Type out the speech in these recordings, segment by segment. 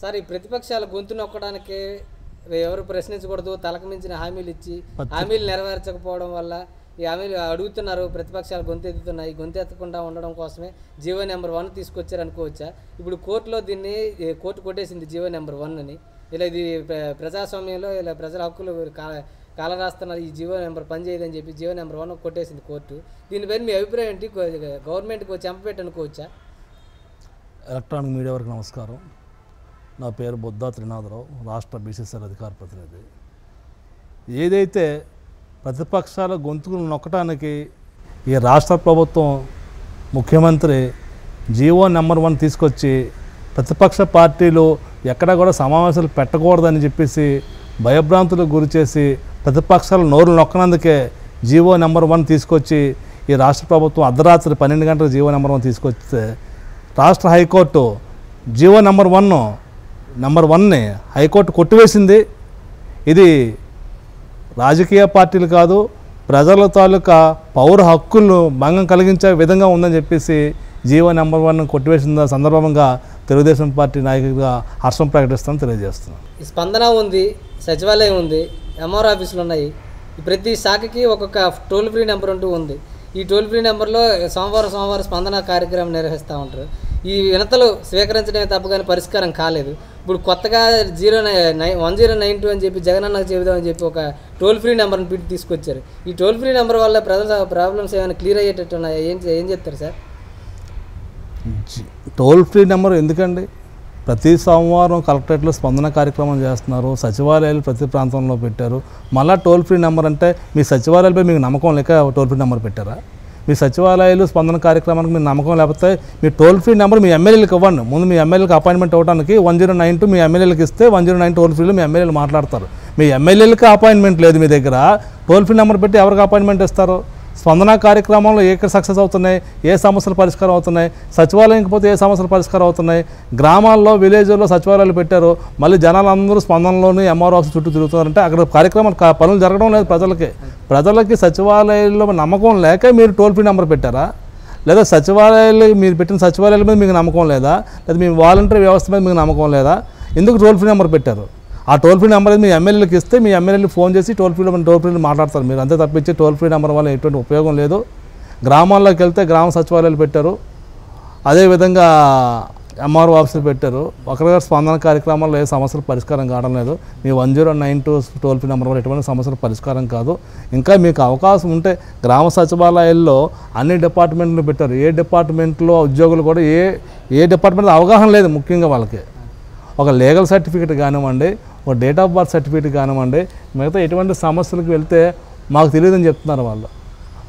Sir ఈ ప్రతిపక్షాల గొంతు నొక్కడానికి ఎవరు ప్రశ్నించకూడదు తలకు మించిన హామీలు ఇచ్చి హామీలు నెరవేర్చకపోవడం వల్ల ఈ హామీలు అడుగుతున్నారు ప్రతిపక్షాలు గొంతు ఎత్తుతున్నాయి గొంతు ఎత్తకుండా ఉండడం కోసమే జీవో నెంబర్ వన్ తీసుకొచ్చారు అనుకోవచ్చా ఇప్పుడు కోర్టులో దీన్ని కోర్టు కొట్టేసింది జీవో నెంబర్ వన్ అని. ఇలా ఇది ప్ర- ప్రజాస్వామ్యంలో ఇలా ప్రజల హక్కులు కాల రాస్తున్నారు ఈ జీవో నెంబర్ పనిచేయదని చెప్పి జీవో నెంబర్ వన్ కొట్టేసింది కోర్టు. దీనిపైన మీ అభిప్రాయం ఏంటి? గవర్నమెంట్కి చెంపపెట్టి అనుకోవచ్చా ఎలక్ట్రానిక్ మీడియా వరకు నమస్కారం. నా పేరు బొద్దా త్రినాథరావు రాష్ట్ర బీసీసీఆర్ అధికార ప్రతినిధి. ఏదైతే ప్రతిపక్షాల గొంతుకులు నొక్కటానికి ఈ రాష్ట్ర ప్రభుత్వం ముఖ్యమంత్రి జీవో నెంబర్ వన్ తీసుకొచ్చి ప్రతిపక్ష పార్టీలు ఎక్కడ కూడా సమావేశాలు పెట్టకూడదని చెప్పేసి భయభ్రాంతులకు గురిచేసి ప్రతిపక్షాల నోరు నొక్కనందుకే జీవో నెంబర్ వన్ తీసుకొచ్చి ఈ రాష్ట్ర ప్రభుత్వం అర్ధరాత్రి పన్నెండు గంటల జీవో నెంబర్ వన్ తీసుకొస్తే రాష్ట్ర high court GO number one number వన్ని హైకోర్టు కొట్టివేసింది. ఇది రాజకీయ పార్టీలు కాదు ప్రజల తాలూకా పౌర హక్కులను భంగం కలిగించే విధంగా ఉందని చెప్పేసి జీవో నెంబర్ వన్ కొట్టివేసిన సందర్భంగా తెలుగుదేశం పార్టీ నాయకుడిగా హర్షం ప్రకటిస్తాను తెలియజేస్తున్నాం స్పందన ఉంది సచివాలయం ఉంది ఎంఆర్ ఆఫీసులు ఉన్నాయి. ప్రతి శాఖకి ఒక్కొక్క టోల్ ఫ్రీ నెంబర్ అంటూ ఉంది. ఈ టోల్ ఫ్రీ నెంబర్లో సోమవారం సోమవారం స్పందన కార్యక్రమం నిర్వహిస్తూ ఉంటారు. ఈ వినతలు స్వీకరించడమే తప్ప కానీ పరిష్కారం కాలేదు. ఇప్పుడు కొత్తగా zero nine one zero nine two అని చెప్పి జగనన్నకు చెబుదామని చెప్పి ఒక టోల్ ఫ్రీ నెంబర్ని పెట్టి తీసుకొచ్చారు. ఈ టోల్ ఫ్రీ నెంబర్ వల్ల ప్రజల ప్రాబ్లమ్స్ ఏమైనా క్లియర్ అయ్యేటట్టు ఉన్నాయా? ఏం ఏం చెప్తారు సార్? టోల్ ఫ్రీ నెంబర్ ఎందుకండి? ప్రతి సోమవారం కలెక్టరేట్లో స్పందన కార్యక్రమం చేస్తున్నారు. సచివాలయాలు ప్రతి ప్రాంతంలో పెట్టారు. మళ్ళీ టోల్ ఫ్రీ నెంబర్ అంటే మీ సచివాలయాలపై మీకు నమ్మకం లేక టోల్ ఫ్రీ నెంబర్ పెట్టారా? మీ సచివాలయాలు స్పందన కార్యక్రమానికి మీ నమ్మకం లేకపోతే మీ టోల్ ఫ్రీ నెంబర్ మీ ఎమ్మెల్యేలకు ఇవ్వండి. ముందు మీ ఎమ్మెల్యేలకు అపాయింట్మెంట్ అవ్వడానికి వన్ జీరో నైన్ టూ మీ ఎమ్మెల్యేలకు ఇస్తే వన్ జీరో నైన్ టోల్ ఫ్రీలో మీ ఎమ్మెల్యేలు మాట్లాడతారు. మీ ఎమ్మెల్యేలకు అపాయింట్మెంట్ లేదు మీ దగ్గర. టోల్ ఫ్రీ నెంబర్ పెట్టి ఎవరికి అపాయింట్మెంట్ ఇస్తారు? స్పందన కార్యక్రమంలో ఏ సక్సెస్ అవుతున్నాయి ఏ సమస్యలు పరిష్కారం అవుతున్నాయి సచివాలయంకి పోతే ఏ సమస్యలు పరిష్కారం అవుతున్నాయి గ్రామాల్లో విలేజ్లో సచివాలయాలు పెట్టారు మళ్ళీ జనాలందరూ స్పందనలోని ఎంఆర్ఓ ఆఫీస్ చుట్టూ తిరుగుతున్నారంటే అక్కడ కార్యక్రమాలు పనులు జరగడం లేదు ప్రజలకి. ప్రజలకి సచివాలయాల్లో నమ్మకం లేక మీరు టోల్ ఫ్రీ నెంబర్ పెట్టారా? లేదా సచివాలయాలు మీరు పెట్టిన సచివాలయాల మీద మీకు నమ్మకం లేదా? లేదా మీ వాలంటీర్ వ్యవస్థ మీద మీకు నమ్మకం లేదా? ఎందుకు టోల్ ఫ్రీ నెంబర్ పెట్టారు? ఆ టోల్ ఫ్రీ నెంబర్ మీ ఎమ్మెల్యేలకు ఇస్తే మీ ఎమ్మెల్యేలు ఫోన్ చేసి టోల్ ఫ్రీలో టోల్ ఫ్రీలో మాట్లాడతారు. మీరు అంతే తప్పించి టోల్ ఫ్రీ నెంబర్ వల్ల ఎటువంటి ఉపయోగం లేదు. గ్రామాల్లోకి వెళ్తే గ్రామ సచివాలయాలు పెట్టారు. అదేవిధంగా ఎంఆర్ఓ ఆఫీసులు పెట్టారు. ఒకరిగా స్పందన కార్యక్రమాల్లో ఏ సమస్యలు పరిష్కారం కావడం లేదు. మీ one zero nine two toll free number వల్ల ఎటువంటి సమస్యలు పరిష్కారం కాదు. ఇంకా మీకు అవకాశం ఉంటే గ్రామ సచివాలయాల్లో అన్ని డిపార్ట్మెంట్లు పెట్టారు. ఏ డిపార్ట్మెంట్లో ఉద్యోగులు కూడా ఏ ఏ డిపార్ట్మెంట్ అవగాహన లేదు ముఖ్యంగా వాళ్ళకి. ఒక లీగల్ సర్టిఫికేట్ కానివ్వండి ఒక డేట్ ఆఫ్ బర్త్ సర్టిఫికేట్ కానివ్వండి మిగతా ఎటువంటి సమస్యలకు వెళ్తే మాకు తెలియదని చెప్తున్నారు వాళ్ళు.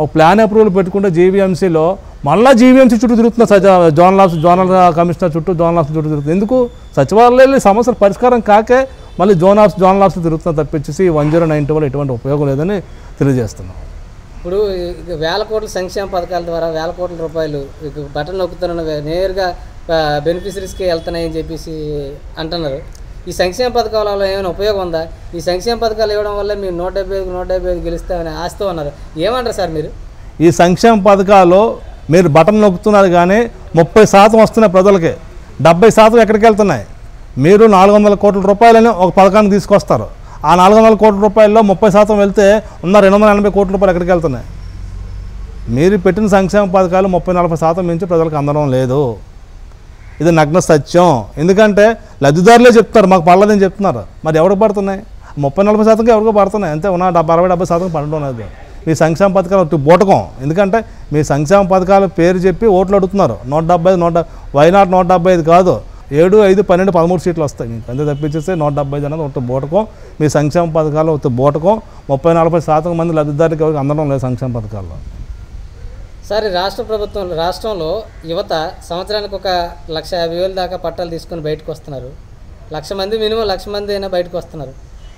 ఒక ప్లాన్ అప్రూవల్ పెట్టుకుంటే జీవీఎంసీలో మళ్ళీ జీవీఎంసీ చుట్టూ తిరుగుతున్నారు సజ జోనల్ ఆఫీస్ జోనల్ కమిషనర్ చుట్టూ జోనల్ ఆఫీస్ చుట్టూ తిరుగుతుంది. ఎందుకు? సచివాలయాలు సమస్యలు పరిష్కారం కాకే మళ్ళీ జోన్ ఆఫీస్ జోనల్ ఆఫీస్ తిరుగుతున్నా తప్పించేసి వన్ జీరో నైన్ టూ వల్ల ఎటువంటి ఉపయోగం లేదని తెలియజేస్తున్నాం. ఇప్పుడు వేల కోట్ల సంక్షేమ పథకాల ద్వారా వేల కోట్ల రూపాయలు బటన్ నొక్కుతున్న నేరుగా బెనిఫిషరీస్కి వెళ్తున్నాయని చెప్పేసి అంటున్నారు. ఈ సంక్షేమ పథకాల వల్ల ఏమైనా ఉపయోగం ఉందా? ఈ సంక్షేమ పథకాలు ఇవ్వడం వల్ల మీరు నూట డెబ్బై ఐదు నూట డెబ్బై ఐదు గెలుస్తామని ఆశతో ఉన్నారు. ఏమంటారు సార్ మీరు? ఈ సంక్షేమ పథకాలు మీరు బటన్ నొక్కుతున్నారు కానీ ముప్పై శాతం వస్తున్నాయి ప్రజలకి డెబ్బై శాతం ఎక్కడికి వెళ్తున్నాయి? మీరు నాలుగు వందల కోట్ల రూపాయలని ఒక పథకాన్ని తీసుకొస్తారు. ఆ నాలుగు వందల కోట్ల రూపాయల్లో ముప్పై శాతం వెళ్తే ఉన్న రెండు వందల ఎనభై కోట్ల రూపాయలు ఎక్కడికి వెళ్తున్నాయి? మీరు పెట్టిన సంక్షేమ పథకాలు ముప్పై నలభై శాతం మించి ప్రజలకు అందడం లేదు. ఇది నగ్న సత్యం. ఎందుకంటే లబ్ధిదారులే చెప్తారు మాకు పడలేదని చెప్తున్నారు. మరి ఎవరికి పడుతున్నాయి? ముప్పై నలభై శాతంకి ఎవరికి పడుతున్నాయి. అంతే ఉన్న డెబ్బై అరవై డెబ్బై శాతం పడడం లేదు. మీ సంక్షేమ పథకాలు ఒకటి బూటకం. ఎందుకంటే మీ సంక్షేమ పథకాల పేరు చెప్పి ఓట్లు అడుగుతున్నారు. నూట డెబ్బై ఐదు నూట వైనాట్ నూట డెబ్బై ఐదు కాదు. ఏడు ఐదు పన్నెండు పదమూడు సీట్లు వస్తాయి. మీకు అంతే తప్పించేస్తే నూట డెబ్బై ఐదు అనేది ఒక బూటకం. మీ సంక్షేమ పథకాలు ఒక బూటకం. ముప్పై నలభై శాతం మంది లబ్ధిదారులకు ఎవరికి అందడం లేదు సంక్షేమ పథకాల్లో. సార్ రాష్ట్ర ప్రభుత్వం రాష్ట్రంలో యువత సంవత్సరానికి ఒక లక్ష యాభై వేలు దాకా పట్టాలు తీసుకొని బయటకు వస్తున్నారు. లక్ష మంది మినిమం లక్ష మంది అయినా బయటకు వస్తున్నారు.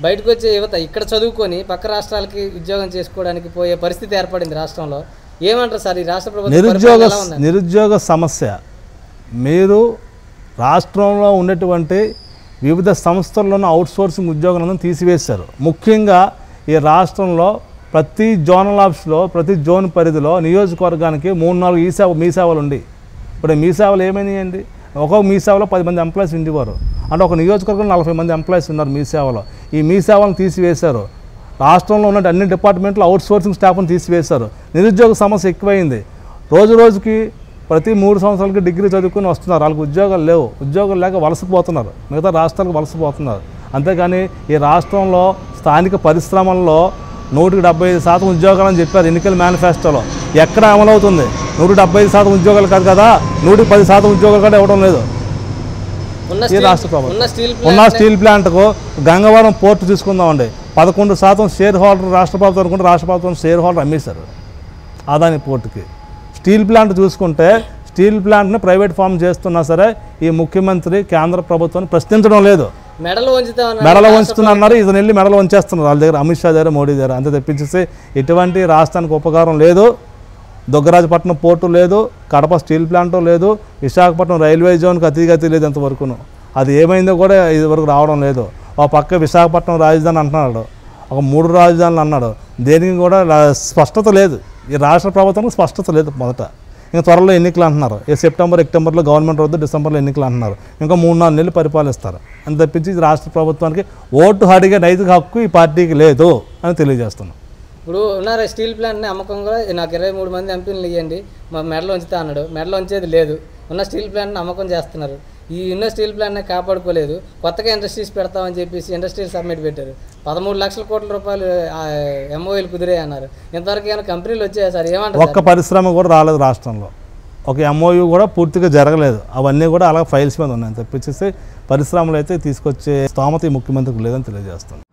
బయటకు వచ్చే యువత ఇక్కడ చదువుకొని పక్క రాష్ట్రాలకి ఉద్యోగం చేసుకోవడానికి పోయే పరిస్థితి ఏర్పడింది రాష్ట్రంలో. ఏమంటారు సార్? ఈ రాష్ట్ర ప్రభుత్వం నిరుద్యోగ? నిరుద్యోగ సమస్య. మీరు రాష్ట్రంలో ఉన్నటువంటి వివిధ సంస్థల్లోనూ అవుట్సోర్సింగ్ ఉద్యోగులను తీసివేశారు. ముఖ్యంగా ఈ రాష్ట్రంలో ప్రతి జోనల్ ఆఫీస్లో ప్రతి జోన్ పరిధిలో నియోజకవర్గానికి మూడు నాలుగు ఈ సేవ మీ సేవలు ఉండి. ఇప్పుడు మీ సేవలు ఏమైనాయండి? ఒక్కొక్క మీ సేవలో పది మంది ఎంప్లాయీస్ ఉండేవారు అంటే ఒక నియోజకవర్గంలో నలభై మంది ఎంప్లాయీస్ ఉన్నారు మీ సేవలో. ఈ మీ సేవలను తీసివేశారు. రాష్ట్రంలో ఉన్న అన్ని డిపార్ట్మెంట్లు అవుట్ సోర్సింగ్ స్టాఫ్ను తీసివేశారు. నిరుద్యోగ సమస్య ఎక్కువైంది. రోజు రోజుకి ప్రతి మూడు సంవత్సరాలకి డిగ్రీ చదువుకుని వస్తున్నారు. వాళ్ళకి ఉద్యోగాలు లేవు. ఉద్యోగాలు లేక వలసపోతున్నారు. మిగతా రాష్ట్రాలకు వలసపోతున్నారు. అంతేగాని ఈ రాష్ట్రంలో స్థానిక పరిశ్రమల్లో నూటికి డెబ్బై ఐదు శాతం ఉద్యోగాలని చెప్పారు ఎన్నికల మేనిఫెస్టోలో ఎక్కడ అమలవుతుంది? నూట డెబ్బై ఐదు శాతం ఉద్యోగాలు కాదు కదా? నూటికి పది శాతం ఉద్యోగాలు కూడా ఇవ్వడం లేదు. ఉన్న ఈ స్టీల్ రాష్ట్ర ప్రభుత్వం. ఉన్న స్టీల్ ప్లాంట్కు గంగవరం పోర్టు తీసుకుందామండి. పదకొండు శాతం షేర్ హోల్డర్ రాష్ట్ర ప్రభుత్వం అనుకుంటే రాష్ట్ర ప్రభుత్వం షేర్ హోల్డర్ అమ్మేశారు అదాని పోర్టుకి. స్టీల్ ప్లాంట్ చూసుకుంటే స్టీల్ ప్లాంట్ని ప్రైవేట్ ఫామ్ చేస్తున్నా సరే ఈ ముఖ్యమంత్రి కేంద్ర ప్రభుత్వాన్ని ప్రశ్నించడం లేదు. మెడలు మెడలో ఉంచుతున్నారు ఇతను వెళ్ళి మెడలో ఉంచేస్తున్నారు వాళ్ళ దగ్గర అమిత్ షా దగ్గర మోడీ దగ్గర. అంతే తెప్పించేసి ఎటువంటి రాష్ట్రానికి ఉపకారం లేదు. దుగ్గరాజపట్నం పోర్టు లేదు. కడప స్టీల్ ప్లాంట్ లేదు. విశాఖపట్నం రైల్వే జోన్కి అతిగతి లేదు ఇంతవరకును అది ఏమైందో కూడా ఇదివరకు రావడం లేదు. ఒక పక్క విశాఖపట్నం రాజధాని అంటున్నాడు. ఒక మూడు రాజధానులు అన్నాడు. దేనికి కూడా స్పష్టత లేదు. ఈ రాష్ట్ర ప్రభుత్వానికి స్పష్టత లేదు మొదట. ఇంకా త్వరలో ఎన్నికలు అంటున్నారు. ఈ సెప్టెంబర్ అక్టోబర్లో గవర్నమెంట్ వద్దు డిసెంబర్లో ఎన్నికలు అంటున్నారు. ఇంకా మూడు నాలుగు నెలలు పరిపాలిస్తారు. అని తప్పించి రాష్ట్ర ప్రభుత్వానికి ఓటు అడిగే నైతిక హక్కు ఈ పార్టీకి లేదు అని తెలియజేస్తున్నాం. ఇప్పుడు ఉన్నారా స్టీల్ ప్లాంట్ని అమ్మకంగా నాకు ఇరవై మూడు మంది ఎంపీలు ఇవ్వండి మా మెడలో ఉంచుతా అన్నాడు. మెడలో ఉంచేది లేదు. ఉన్న స్టీల్ ప్లాంట్ని అమ్మకం చేస్తున్నారు. ఈ స్టీల్ ప్లాంట్ని కాపాడుకోలేదు. కొత్తగా ఇండస్ట్రీస్ పెడతామని చెప్పేసి ఇండస్ట్రీస్ సబ్మిట్ పెట్టారు. పదమూడు లక్షల కోట్ల రూపాయలు ఎంఓఎల్ కుదిరే అన్నారు. ఇంతవరకు ఏమైనా కంపెనీలు వచ్చాయి సార్? ఏమంటారు ఒక్క పరిశ్రమ కూడా రాలేదు రాష్ట్రంలో. ఒక ఎంఓయూ కూడా పూర్తిగా జరగలేదు. అవన్నీ కూడా అలా ఫైల్స్ మీద ఉన్నాయి. తప్పించేసి పరిశ్రమలు అయితే తీసుకొచ్చే స్తోమత ముఖ్యమంత్రికి లేదని తెలియజేస్తుంది